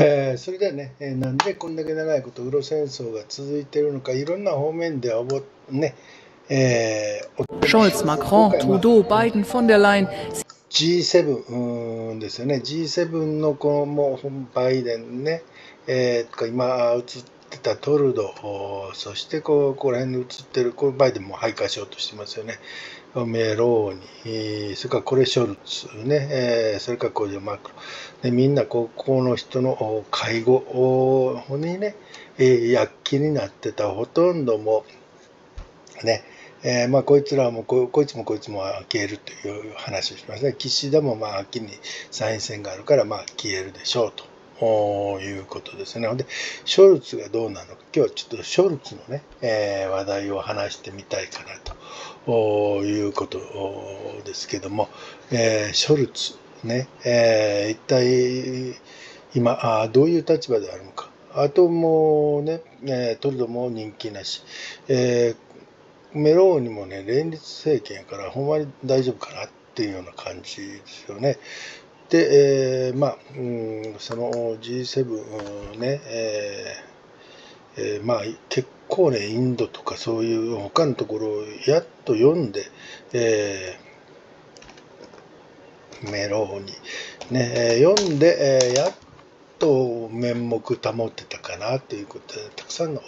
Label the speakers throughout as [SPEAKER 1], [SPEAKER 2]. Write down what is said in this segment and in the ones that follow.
[SPEAKER 1] えー、それではね、えー、なんでこんだけ長いこと、ウロ戦争が続いているのか、いろんな方面でね、
[SPEAKER 2] えー、Scholz, Macron, Trudeau, Biden, von der Leyen。
[SPEAKER 1] G7 ですよね、G7 のこのもうバイデンね、えー、今映ってたトルドそしてこうここら辺に映ってるこれバイデンも徘徊しようとしてますよね。メローニ、それからこれショルツね、それからこれマクロでみんなここの人の介護にね、躍起になってたほとんどもね、えー、まあこいつらもここいつもこいつも消えるという話をしますね岸田もまあ秋に参院選があるからまあ消えるでしょうと。いうことですね。で、ショルツがどうなのか、今日はちょっとショルツのね、えー、話題を話してみたいかなということですけども、えー、ショルツね、えー、一体今あ、どういう立場であるのか。あともうね、えトルドも人気なし、えメローニもね、連立政権やからほんまに大丈夫かなっていうような感じですよね。で、えー、まあ、うん、その G7 ね、えーえー、まあ結構ね、インドとかそういう他のところをやっと読んで、えー、メローに、ね、読んで、えー、やっと面目保ってたかなということで、たくさんの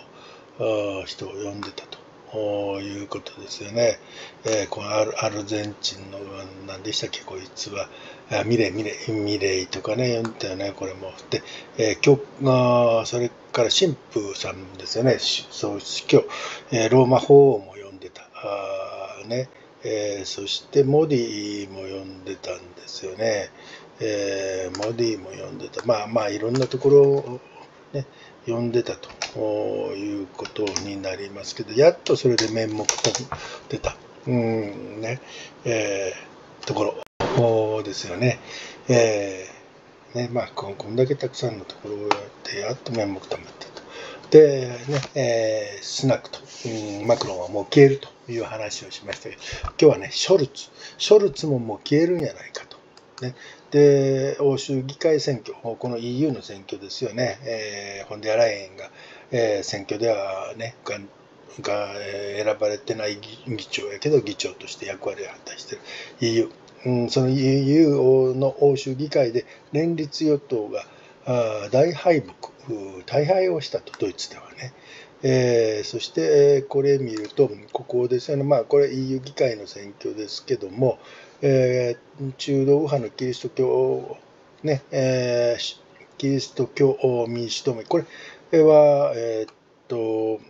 [SPEAKER 1] 人を読んでたと。いうことですよね。えー、このアルアルゼンチンの何でしたっけこいつはあミレイミレイミレイとかね読んだよねこれも。で、えー、今日それから神父さんですよねそう今日、えー、ローマ法王も読んでたあね、えー、そしてモディも読んでたんですよね。えー、モディも読んでたまあまあいろんなところをね読んでたということになりますけど、やっとそれで面目と出た、うんね、えー、ところですよね。えー、ね、まあこ、んだけたくさんのところをやって、やっと面目となったと。で、ね、えー、スナックと、うん、マクロンはもう消えるという話をしましたけど、今日はね、ショルツ、ショルツももう消えるんじゃないかと。ね、で、欧州議会選挙、この EU の選挙ですよね、えー、フォンデアライエンが、えー、選挙ではね、がが選ばれてない議長やけど、議長として役割を果たしている EU、うん、その EU の欧州議会で連立与党があ大敗北、大敗をしたと、ドイツではね。えー、そして、えー、これ見ると、ここですよね、まあ、これ EU 議会の選挙ですけども、えー、中道右派のキリスト教、ねえー、キリスト教民主党これは、えー、っと、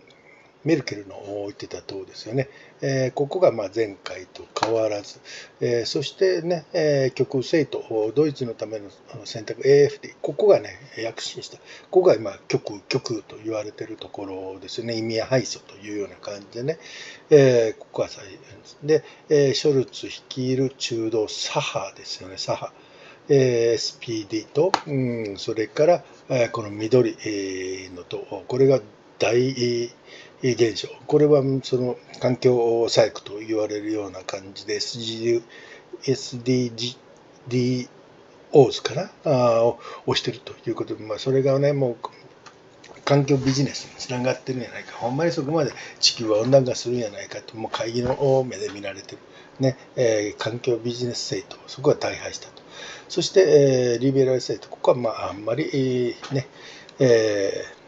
[SPEAKER 1] メルケルの言ってた党ですよね。えー、ここがまあ前回と変わらず、えー、そしてね、えー、極右政党、ドイツのための選択 AFD、ここがね、躍進した。ここが今、極右、極右と言われてるところですよね。意味や敗訴というような感じでね、えー、ここが最で、えー、ショルツ率いる中道左派ですよね、左派。えー、SPD と、うん、それから、えー、この緑の党、これが大現象。これはその環境細工と言われるような感じで SDGs かなあを押してるということで、まあ、それがね、もう環境ビジネスにつながってるんじゃないか、ほんまにそこまで地球は温暖化するんじゃないかと、もう会議の目で見られてる、ね。えー、環境ビジネス政党、そこは大敗したと。そして、えー、リベラル政党、ここはまああんまり、ね、えー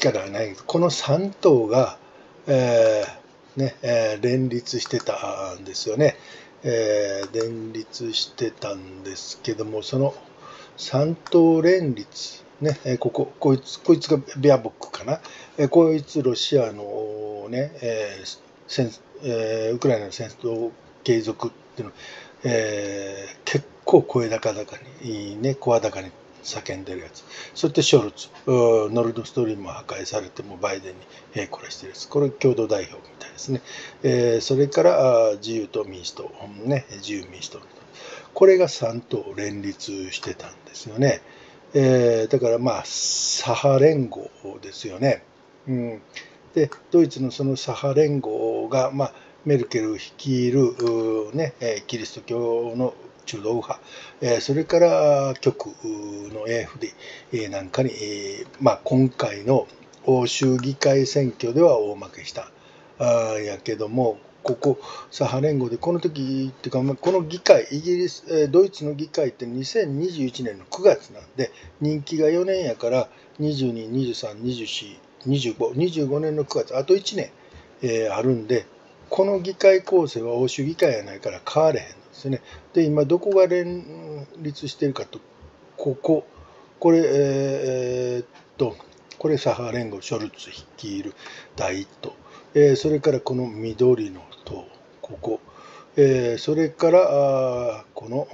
[SPEAKER 1] 力はないこの3党が、えーねえー、連立してたんですよね、えー、連立してたんですけどもその3党連立ね、えこここいつこいつがベアボックかな、えこいつロシアのね、えー戦えー、ウクライナの戦争継続っていうの、え、結構声高々にね声高に叫んでるやつ。そしてショルツ、ノルドストリームも破壊されてもバイデンに、えー、これしてるやつ。これ共同代表みたいですね。えー、それから自由と民主党、ね、自由民主党。これが3党連立してたんですよね。えー、だからまあ、左派連合ですよね。うん、で、ドイツのその左派連合が、まあ、メルケル率いる、ね、キリスト教の中道右派、えそれから極右の AFD なんかに、まあ、今回の欧州議会選挙では大負けした。あやけどもここ左派連合でこの時っていうか、まあ、この議会イギリスドイツの議会って2021年の9月なんで任期が4年やから2223242525年の9月あと1年、えー、あるんでこの議会構成は欧州議会やないから変われへんですね。で今どこが連立してるかとこここれえー、っとこれ左派連合ショルツ率いる第一党、えー、それからこの緑の党ここ、えー、それからあこの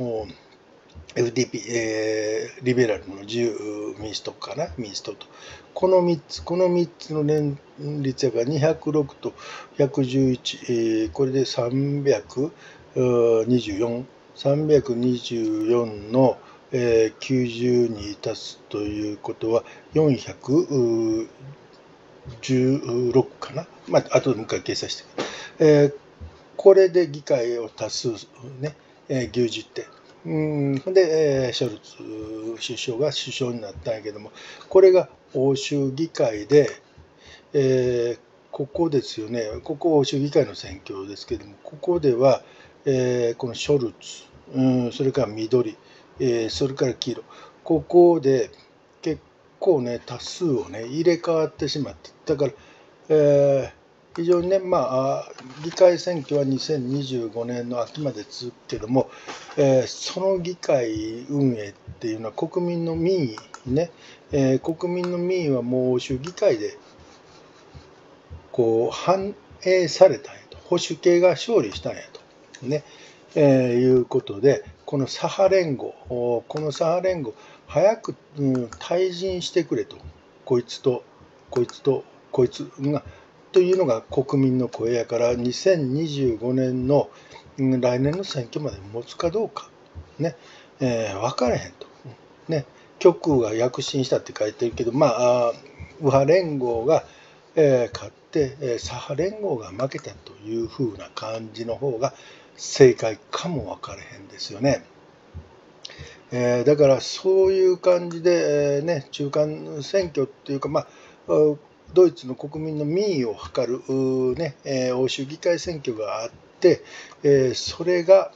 [SPEAKER 1] FDP、えー、リベラルの自由民主党かな民主党と。この3つこの3つの連立が206と111、えー、これで300 324 324の、えー、90に足すということは416かな、まあ後でもう一回計算して、えー、これで議会を足すね、えー、牛耳って。うんで、えー、ショルツ首相が首相になったんやけどもこれが欧州議会で、えー、ここですよね。ここ欧州議会の選挙ですけどもここでは、えー、このショルツ。うんそれから緑、えー、それから黄色。ここで結構ね多数をね入れ替わってしまって。だから、えー非常にね、まあ、議会選挙は2025年の秋まで続くけども、えー、その議会運営っていうのは国民の民意ね、えー、国民の民意はもう欧州議会でこう反映されたんやと。保守系が勝利したんやと。ね、えー、いうことでこの左派連合この左派連合早く、うん、退陣してくれとこいつとこいつとこいつがというのが国民の声やから2025年のう来年の選挙まで持つかどうか、ねえー、分からへんと。ね、極右が躍進したって書いてるけど、まあ、右派連合が、えー、勝って、え、左派連合が負けたというふうな感じの方が正解かも分からへんですよね。えー、だからそういう感じで、えー、ね、中間選挙っていうか、まあ、ドイツの国民の民意を図る、ねえー、欧州議会選挙があって、えー、それが、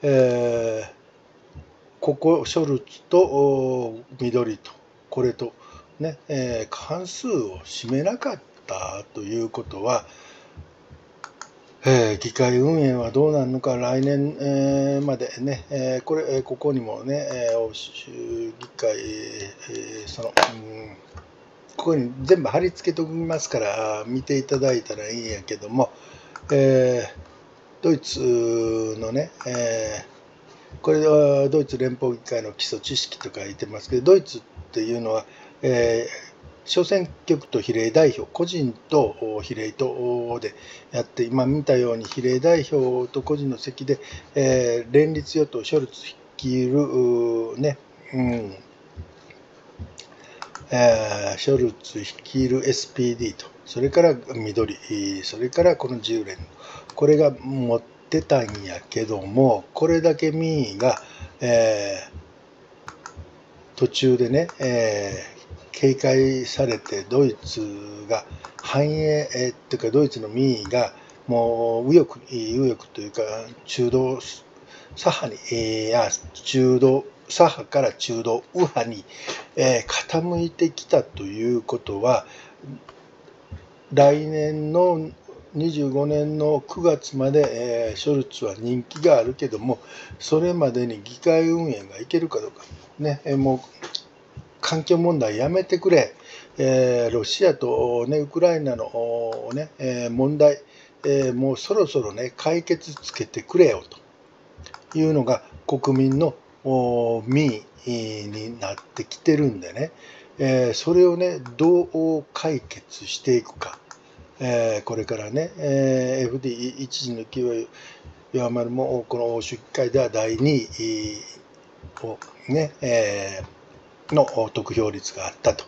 [SPEAKER 1] えー、ここショルツと緑とこれと、ねえー、過半数を占めなかったということは、えー、議会運営はどうなるのか来年、えー、までね、えー、これ、えここにもね、え欧州議会、えその、うん、ここに全部貼り付けておきますから見ていただいたらいいんやけども、えドイツのね、えこれはドイツ連邦議会の基礎知識と書いてますけどドイツっていうのは、えー小選挙区と比例代表、個人と比例とでやって、今見たように比例代表と個人の席で、えー、連立与党、ショルツ率いる、ね、うん、えー、ショルツ率いる SPD と、それから緑、それからこの10連、これが持ってたんやけども、これだけ民意が、えー、途中でね、えー警戒されてドイツが繁栄、えっていうかドイツの民意がもう右翼右翼というか中道左派に、えー、中道左派から中道右派に、傾いてきたということは来年の25年の9月まで、えー、ショルツは人気があるけどもそれまでに議会運営がいけるかどうかね、えー、もう環境問題やめてくれ、えー、ロシアと、ね、ウクライナの、ねえー、問題、えー、もうそろそろ、ね、解決つけてくれよと。いうのが国民の民意になってきてるんでね、えー、それをねどう解決していくか、えー、これからね、えー、FD 一時の勢い弱まるもこの欧州議会では第2位をね、えーの得票率があったと。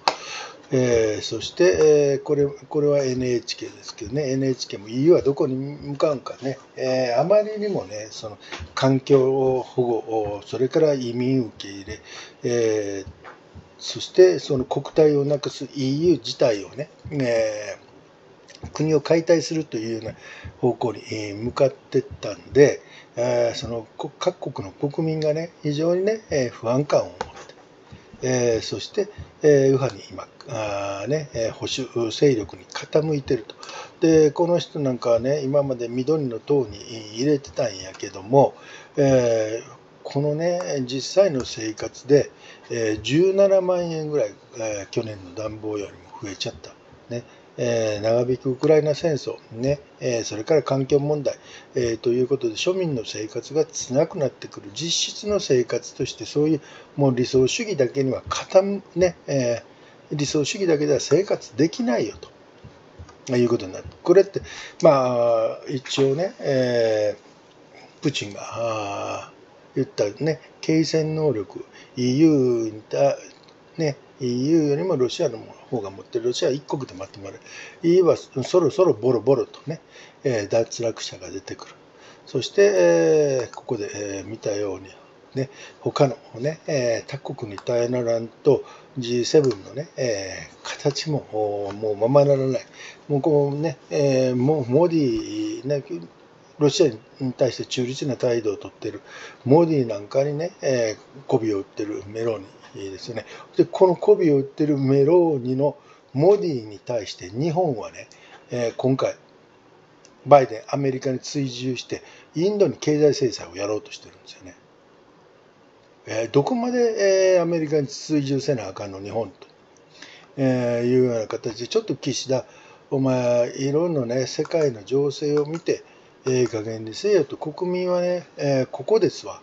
[SPEAKER 1] えー、そして、えー、これこれは NHK ですけどね。NHK も EU はどこに向かうかね、えー、あまりにもねその環境保護それから移民受け入れ、えそしてその国体をなくす EU 自体をね、え国を解体するというような方向に向かってったんで、えその各国の国民がね非常にね不安感をえー、そして、えー、右派に今あ、ね、保守勢力に傾いてるとでこの人なんかはね今まで緑の党に入れてたんやけども、えー、このね実際の生活で、えー、17万円ぐらい、え、去年の暖房よりも増えちゃった。ねえー、長引くウクライナ戦争、ねえー、それから環境問題、えー、ということで庶民の生活がつなくなってくる実質の生活としてそういうもう理想主義だけにはねえ理想主義だけでは生活できないよということになる。これってまあ一応ね、えプーチンが言ったね継戦能力 EU に対ね EU よりもロシアの方が持ってるロシアは一国でまとまる EU はそろそろボロボロとね、えー、脱落者が出てくるそして、えー、ここで、えー、見たようにね、他のね、えー、他国に頼らんと G7 のね、えー、形ももうままならない。もうこうね、えー、もうモディ、ね、ロシアに対して中立な態度をとっているモディなんかにね、えー、媚びを売ってるメローニですよね。で、この媚びを売ってるメローニのモディに対して日本はね、えー、今回、バイデン、アメリカに追従して、インドに経済制裁をやろうとしてるんですよね。えー、どこまで、えー、アメリカに追従せなあかんの、日本と、えー、いうような形で、ちょっと岸田、お前、いろんなね、世界の情勢を見て、ええ加減にせよと、国民はね、えー、ここですわ。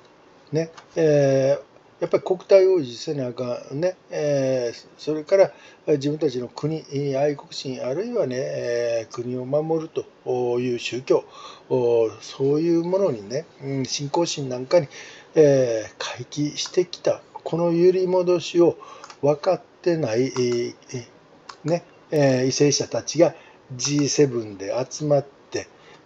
[SPEAKER 1] ね、えーやっぱり国体を維持せなあかんね、えー、それから自分たちの国、愛国心、あるいはね、えー、国を守るという宗教、そういうものにね、うん信仰心なんかに、えー、回帰してきた、この揺り戻しを分かってない、えー、ね、えー、為政者たちが G7 で集まって、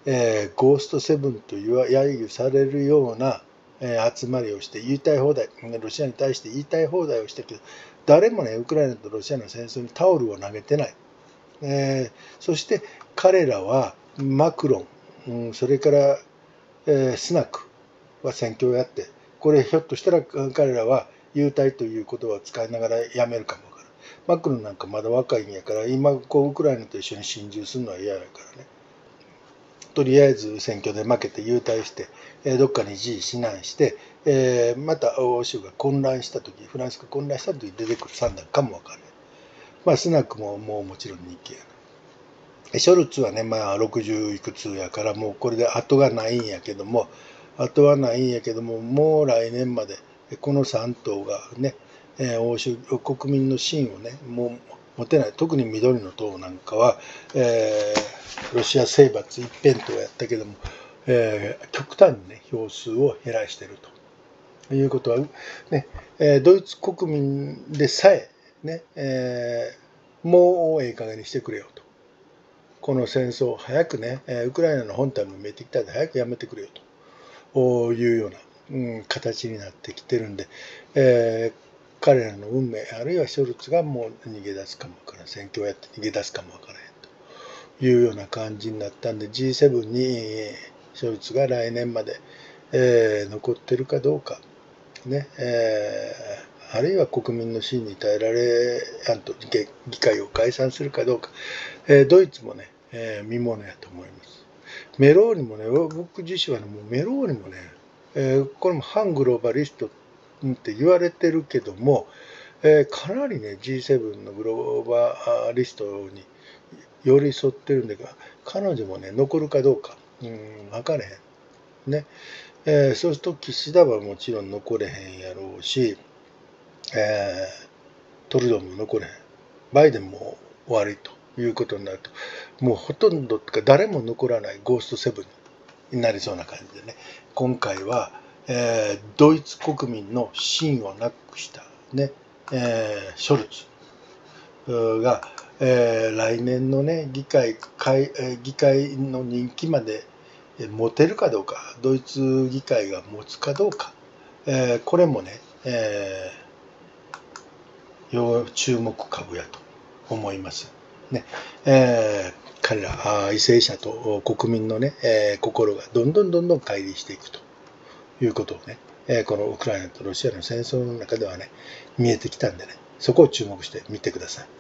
[SPEAKER 1] えー、ゴーストセブンと揶揄されるような、え集まりをして言いたい放題ロシアに対して言いたい放題をしたけど誰もねウクライナとロシアの戦争にタオルを投げてない、えー、そして彼らはマクロン、うん、それから、え、スナックは選挙をやってこれひょっとしたら彼らは優待という言葉を使いながらやめるかもわからマクロンなんかまだ若いんやから今こうウクライナと一緒に心中するのは嫌やからね。とりあえず選挙で負けて優待して、えどっかに一時避難して、えまた欧州が混乱した時フランスが混乱した時に出てくる算段かもわからない。まあスナックももうもちろん日系やな。ショルツはね、まあ60いくつやからもうこれで後がないんやけども、後はないんやけども、もう来年までこの3党がね、え欧州国民の芯をね、もう持てない特に緑の党なんかは、えー、ロシア征伐一辺倒やったけども、えー、極端にね票数を減らしてるということは、ねえー、ドイツ国民でさえね、えー、もうええ加減にしてくれよと。この戦争早くね、ウクライナの本体も見えてきたんで早くやめてくれよというような、うん、形になってきてるんで、えー、彼らの運命あるいはショルツがもう逃げ出すかもわからん選挙をやって逃げ出すかもわからへんと。いうような感じになったんで G7 にショルツが来年まで、えー、残ってるかどうか。ねえー、あるいは国民の信に耐えられやんと議会を解散するかどうか、えー、ドイツもね、えー、見ものやと思います。メローニもね、僕自身はね、もうメローニもね、えー、これも反グローバリストってって言われてるけども、えー、かなりね G7 のグローバリストに寄り添ってるんだけど彼女もね残るかどうか。うん分かれへん。ね、えー、そうすると岸田はもちろん残れへんやろうし、えー、トルドーも残れへん。バイデンも終わりということになると。もうほとんどか誰も残らないゴーストセブンになりそうな感じでね。今回はえー、ドイツ国民の芯をなくした、ねえー、ショルツが、えー、来年のね議会会議会の任期まで持てるかどうかドイツ議会が持つかどうか、えー、これもね、えー、要注目株やと思います。ねえー、彼ら為政者と国民のね、えー、心がどんどんどんどん乖離していくということをね、え、このウクライナとロシアの戦争の中ではね見えてきたんでねそこを注目して見てください。